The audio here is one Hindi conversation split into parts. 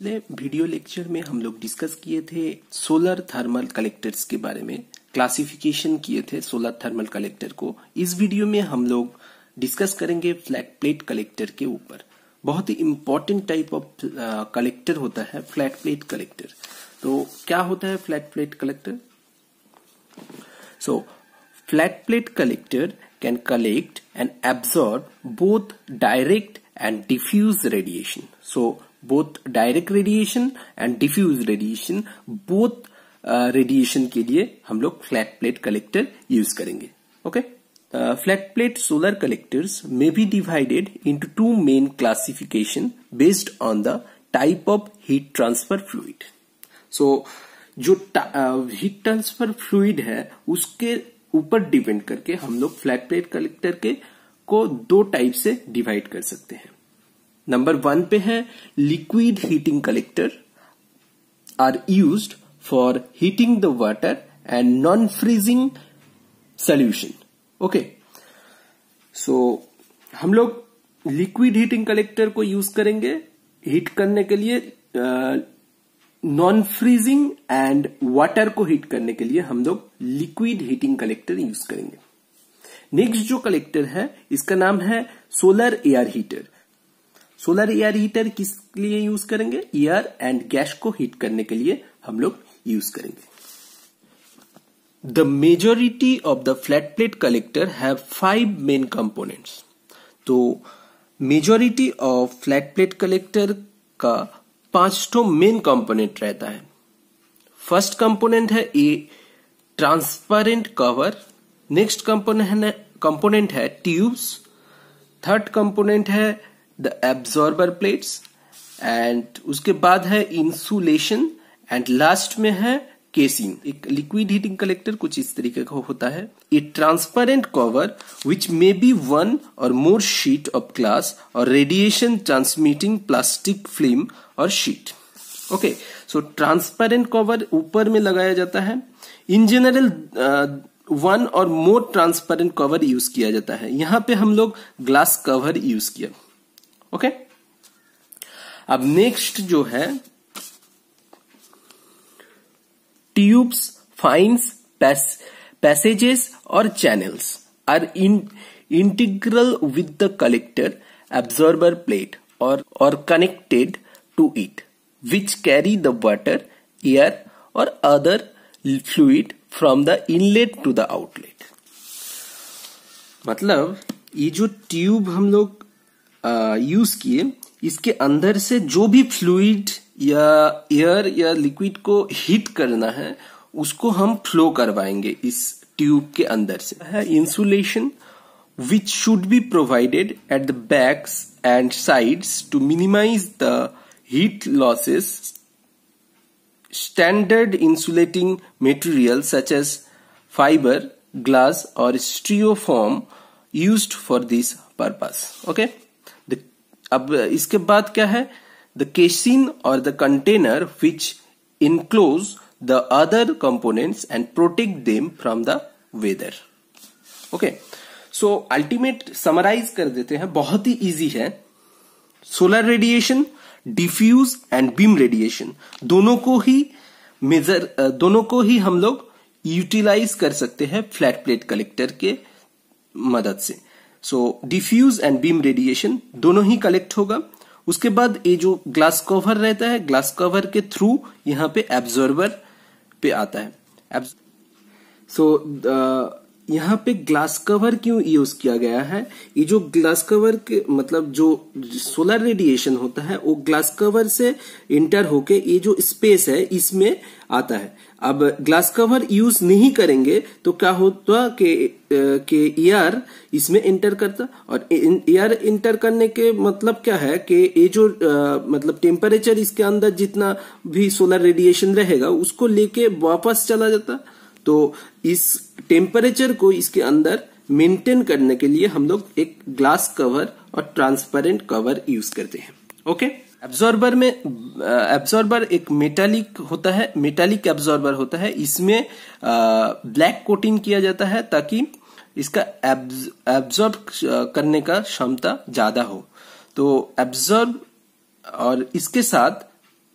पिछले वीडियो लेक्चर में हम लोग डिस्कस किए थे सोलर थर्मल कलेक्टर्स के बारे में, क्लासिफिकेशन किए थे सोलर थर्मल कलेक्टर को। इस वीडियो में हम लोग डिस्कस करेंगे फ्लैट प्लेट कलेक्टर के ऊपर। बहुत ही इम्पोर्टेंट टाइप ऑफ़ कलेक्टर होता है, फ्लैट प्लेट कलेक्टर। तो क्या होता है flat plate collector? So flat plate collector can collect and absorb both direct and diffuse radiation so both direct radiation and diffuse radiation both radiation के लिए हम लोग फ्लैट प्लेट कलेक्टर यूज़ करेंगे. Okay flat plate solar collectors may be divided into two main classification based on the type of heat transfer fluid so जो हीट ट्रांसफ़र फ्लूइड है, उसके ऊपर डिपेंड करके हम लोग फ्लैट प्लेट कलेक्टर के को दो टाइप से डिवाइड कर सकते हैं। नंबर वन पे है liquid heating collector are use for heating the water and non freezing solution okay so हम लोग लिक्विड हीटिंग कलेक्टर को यूज़ करेंगे हीट करने के लिए नॉन फ्रीजिंग एंड वाटर को हीट करने के लिए हम लोग लिक्विड हीटिंग कलेक्टर यूज़ करेंगे। नेक्स्ट जो कलेक्टर है, इसका नाम है solar air heater solar air heater किस लिए यूज़ करेंगे? एयर एंड गैस को हीट करने के लिए हम लोग यूज़ करेंगे. The majority of the flat plate collector have five main components तो majority of flat plate collector का पाँच तो मेन कंपोनेंट रहता है. फ़र्स्ट कंपोनेंट है a transparent cover next component component है ट्यूब्स, थर्ड कंपोनेंट है द एब्जॉर्बर प्लेट्स एंड उसके बाद है इंसुलेशन एंड लास्ट में है केसिंग एक लिक्विड हीटिंग कलेक्टर कुछ इस तरीके का होता है। A transparent cover which may be one or more sheet of glass or radiation transmitting plastic film or sheet okay so transparent cover ऊपर में लगाया जाता है। In general one or more transparent cover use किया जाता है यहाँ पे हम लोग ग्लास कवर यूज़ किया ओके okay? अब नेक्स्ट जो है tubes fins passages or channels are in integral with the collector absorber plate or or connected to it which carry the water air or other fluid from the inlet to the outlet मतलब ये जो ट्यूब हम लोग यूज़ किए इसके अंदर से जो भी फ्लूइड या एयर या लिक्विड को हीट करना है उसको हम फ्लो करवाएँगे इस ट्यूब के अंदर से। है insulation which should be provided at the backs and sides to minimise the heat losses standard insulating material such as fibre glass or styrofoam used for this purpose okay अब इसके बाद क्या है? The casing or the container which enclose the other components and protect them from the weather okay so ultimate summarise कर देते हैं। बहुत ही इजी है। Solar radiation diffuse and beam radiation दोनों को ही मेजर दोनों को ही हम लोग यूटिलाइज कर सकते हैं फ्लैट प्लेट कलेक्टर के मदद से। So diffuse and beam radiation दोनों ही कलेक्ट होगा। उसके बाद ये जो ग्लास कवर रहता है ग्लास कवर के थ्रू यहाँ पे एब्जॉर्बर पे आता है। सो यहाँ पे ग्लास कवर क्यों यूज़ किया गया है? ये जो ग्लास कवर के मतलब जो सोलर रेडिएशन होता है वो ग्लास कवर से इंटर होके ये जो स्पेस है इसमें आता है। अब ग्लास कवर यूज़ नहीं करेंगे तो क्या होता कि के एयर इसमें इंटर करता? और एयर इंटर करने के मतलब क्या है कि ये जो आ, मतलब टेम्परेचर इसके अंदर जितना भी सोलर रेडिएशन रहेगा उसको लेके वापस चला जाता। तो इस टेम्परेचर को इसके अंदर मेंटेन करने के लिए हम लोग एक ग्लास कवर और ट्रांसपेरेंट कवर यूज़ करते हैं। ओके एब्जॉर्बर में एब्जॉर्बर एक मेटालिक होता है मेटालिक एब्जॉर्बर होता है। इसमें ब्लैक कोटिंग किया जाता है ताकि इसका एब्जॉर्ब करने का क्षमता ज़्यादा हो। तो एब्जॉर्ब और इसके साथ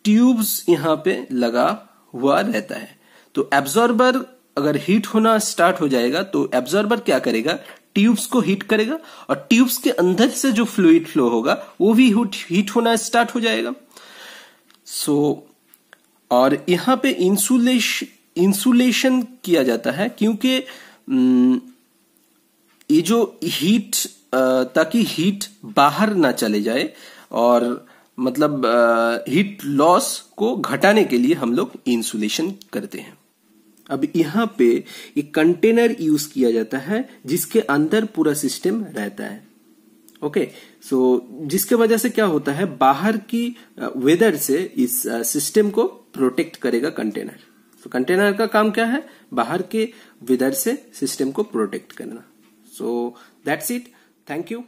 ट्यूब्स यहाँ पे लगा हुआ रहता है। तो एब्जॉर्बर अगर हीट होना स्टार्ट हो जाएगा तो एब्जॉर्बर क्या करेगा? ट्यूब्स को हीट करेगा और ट्यूब्स के अंदर से जो फ्लूड फ्लो होगा वो भी हीट होना स्टार्ट हो जाएगा। सो so, और यहाँ पे इंसुलेशन इंसुलेशन किया जाता है क्योंकि ये जो हीट ताकि हीट बाहर ना चले जाए और मतलब हीट लॉस को घटाने के लिए हम लोग इंसुलेशन करते हैं। अब यहाँ पे एक कंटेनर यूज़ किया जाता है जिसके अंदर पूरा सिस्टम रहता है। ओके सो so, जिसके वजह से क्या होता है? बाहर की वेदर से इस सिस्टम को प्रोटेक्ट करेगा कंटेनर तो कंटेनर का काम क्या है? बाहर के वेदर से सिस्टम को प्रोटेक्ट करना। So that's it thank you